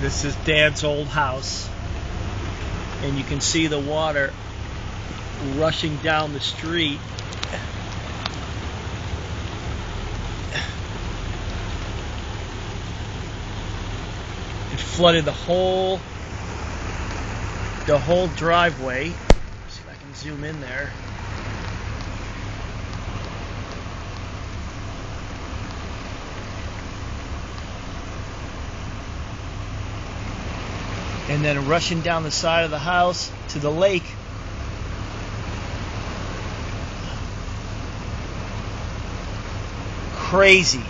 This is Dad's old house. And you can see the water rushing down the street. It flooded the whole the whole driveway. See if I can zoom in there. And then rushing down the side of the house to the lake. Crazy.